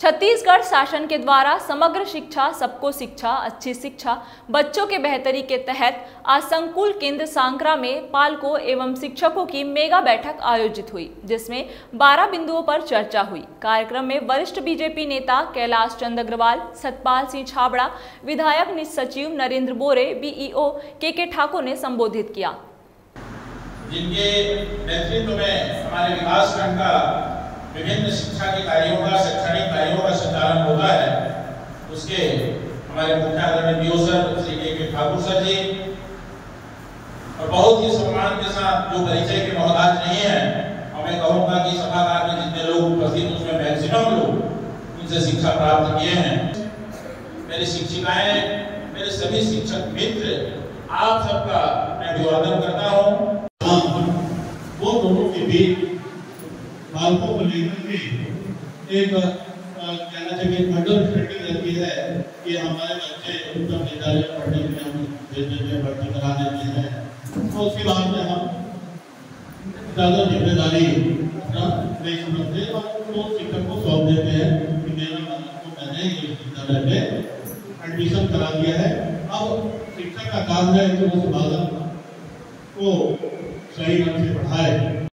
छत्तीसगढ़ शासन के द्वारा समग्र शिक्षा, सबको शिक्षा, अच्छी शिक्षा, बच्चों के बेहतरी के तहत आज संकुल केंद्र सांकरा में पालकों एवं शिक्षकों की मेगा बैठक आयोजित हुई, जिसमें 12 बिंदुओं पर चर्चा हुई। कार्यक्रम में वरिष्ठ बीजेपी नेता कैलाश चंद अग्रवाल, सतपाल सिंह छाबड़ा, विधायक सचिव नरेंद्र बोरे, बीईओ के के ठाकुर ने संबोधित किया। जिनके नेतृत्व में हमारे विकास खंड का विभिन्न शिक्षा के कार्यों का संचालन होता है। उसके हमारे मुख्य आदरणीय सर, श्री के के ठाकुर सर जी। और बहुत ही सम्मान के साथ जो परिचय के मोहताज नहीं है और मैं कहूँगा कि सभागार में जितने लोग उपस्थित उसमें मैक्सिमम लोग उनसे शिक्षा प्राप्त किए हैं। मेरी शिक्षिकाएँ, मेरे सभी शिक्षक मित्र, आप सबका मैं अभिवादन करता हूँ। वो दोनों के बीच बालकों को लेकर के एक कहना चाहिए अंडरस्टैंडिंग रहती है कि हमारे बच्चे उत्तम विद्यालय पढ़ने के लिए हम भेज देते हैं भर्ती करा देते हैं। तो उसके बाद में हम ज़्यादा ज़िम्मेदारी नहीं समझते और तो शिक्षक को सौंप देते हैं कि मेरा को मैंने ये विद्यालय में एडमिशन करा दिया है। अब शिक्षक का काम है कि उस बालक को सही ढंग से पढ़ाए।